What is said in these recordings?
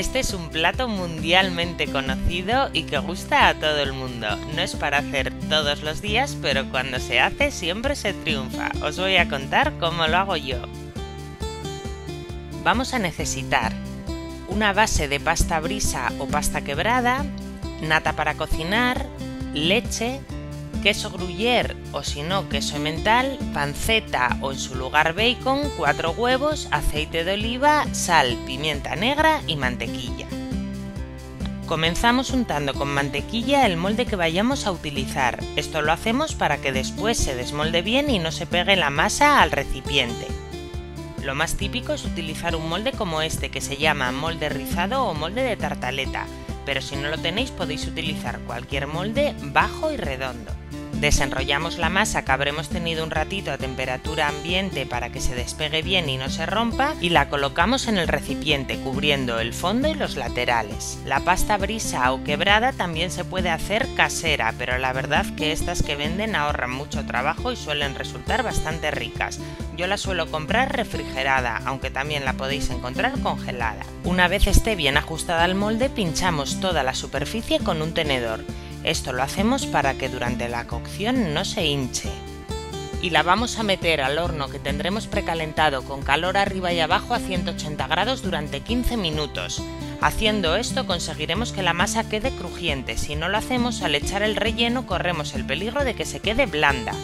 Este es un plato mundialmente conocido y que gusta a todo el mundo. No es para hacer todos los días, pero cuando se hace siempre se triunfa. Os voy a contar cómo lo hago yo. Vamos a necesitar una base de pasta brisa o pasta quebrada, nata para cocinar, leche, queso gruyère o si no queso emmental, panceta o en su lugar bacon, cuatro huevos, aceite de oliva, sal, pimienta negra y mantequilla. Comenzamos untando con mantequilla el molde que vayamos a utilizar. Esto lo hacemos para que después se desmolde bien y no se pegue la masa al recipiente. Lo más típico es utilizar un molde como este que se llama molde rizado o molde de tartaleta, pero si no lo tenéis podéis utilizar cualquier molde bajo y redondo. Desenrollamos la masa que habremos tenido un ratito a temperatura ambiente para que se despegue bien y no se rompa y la colocamos en el recipiente cubriendo el fondo y los laterales. La pasta brisa o quebrada también se puede hacer casera, pero la verdad que estas que venden ahorran mucho trabajo y suelen resultar bastante ricas. Yo la suelo comprar refrigerada, aunque también la podéis encontrar congelada. Una vez esté bien ajustada al molde, pinchamos toda la superficie con un tenedor esto lo hacemos para que durante la cocción no se hinche. Y la vamos a meter al horno que tendremos precalentado con calor arriba y abajo a 180 grados durante 15 minutos. Haciendo esto conseguiremos que la masa quede crujiente, si no lo hacemos al echar el relleno corremos el peligro de que se quede blanda.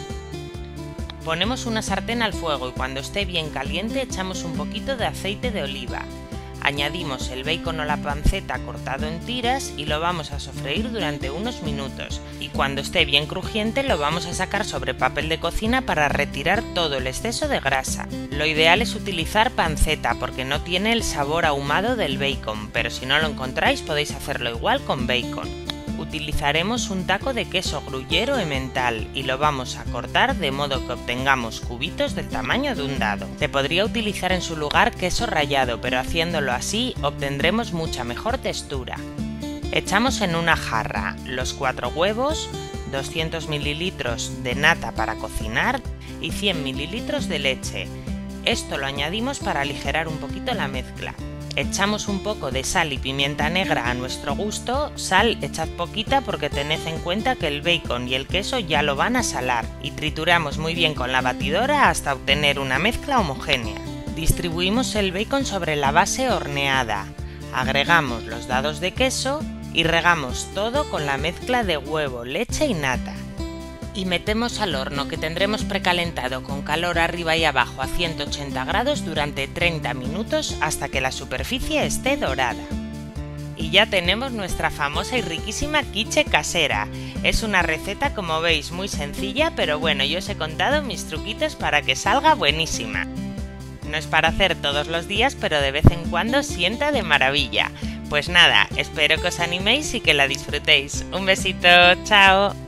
Ponemos una sartén al fuego y cuando esté bien caliente echamos un poquito de aceite de oliva. Añadimos el bacon o la panceta cortado en tiras y lo vamos a sofreír durante unos minutos y cuando esté bien crujiente lo vamos a sacar sobre papel de cocina para retirar todo el exceso de grasa. Lo ideal es utilizar panceta porque no tiene el sabor ahumado del bacon, pero si no lo encontráis podéis hacerlo igual con bacon utilizaremos un taco de queso gruyere o emmental y lo vamos a cortar de modo que obtengamos cubitos del tamaño de un dado. Se podría utilizar en su lugar queso rallado, pero haciéndolo así obtendremos mucha mejor textura. Echamos en una jarra los 4 huevos, 200 ml de nata para cocinar y 100 ml de leche. Esto lo añadimos para aligerar un poquito la mezcla. Echamos un poco de sal y pimienta negra a nuestro gusto. Sal echad poquita porque tened en cuenta que el bacon y el queso ya lo van a salar. Y trituramos muy bien con la batidora hasta obtener una mezcla homogénea. Distribuimos el bacon sobre la base horneada. Agregamos los dados de queso y regamos todo con la mezcla de huevo, leche y nata y metemos al horno que tendremos precalentado con calor arriba y abajo a 180 grados durante 30 minutos hasta que la superficie esté dorada. Y ya tenemos nuestra famosa y riquísima quiche casera. Es una receta como veis muy sencilla, pero bueno, yo os he contado mis truquitos para que salga buenísima. No es para hacer todos los días, pero de vez en cuando sienta de maravilla. Pues nada, espero que os animéis y que la disfrutéis. Un besito, chao.